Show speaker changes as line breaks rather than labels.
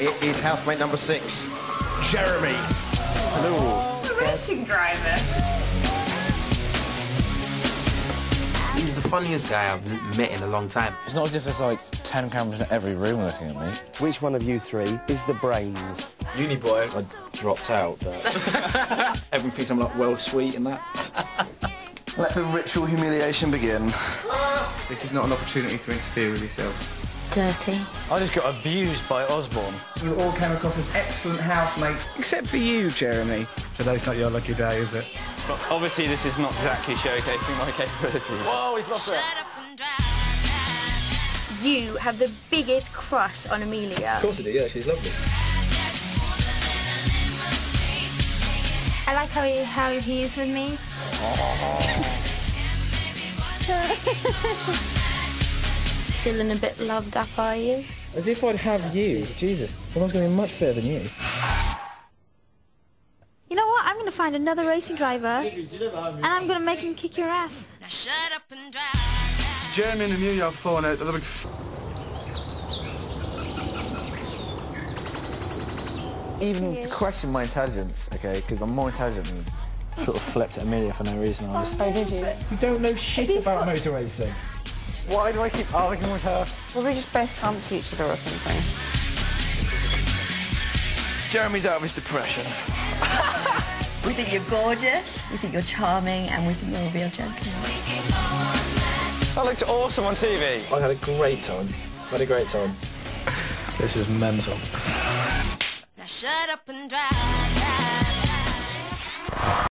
It is housemate number six, Jeremy.
The racing driver.
He's the funniest guy I've met in a long time.
It's not as if there's like 10 cameras in every room looking at me.
Which one of you three is the brains?
Uni boy, I dropped out, but everyone thinks I'm like well sweet and that.
Let the ritual humiliation begin.
This is not an opportunity to interfere with yourself.
Dirty.
I just got abused by Osborne.
You all came across as excellent housemates, except for you, Jeremy. Today's not your lucky day, is it?
Obviously, this is not exactly showcasing my capabilities.
Whoa, he's lost it.
You have the biggest crush on Amelia.
Of course I do, yeah, she's lovely.
I like how he, how he is with me. Feeling a bit loved up, are you?
As if I'd have you. Jesus, someone's going to be much further than you.
You know what? I'm going to find another racing driver, and I'm going to make him kick your ass. Now shut up and drive.
Jeremy and Amelia have fallen out. They're a big f-
Even to question my intelligence, okay, because I'm more intelligent than sort of flipped at Amelia for no reason. I was
Oh, did you?
You don't know shit about motor racing.
Why do I keep arguing with her?
Well, we just both fancy each other or something.
Jeremy's out of his depression.
We think you're gorgeous, we think you're charming, and we think you're a real gentleman.
That looked awesome on TV.
I had a great time. I had a great time.
This is mental.
Now shut up and drive.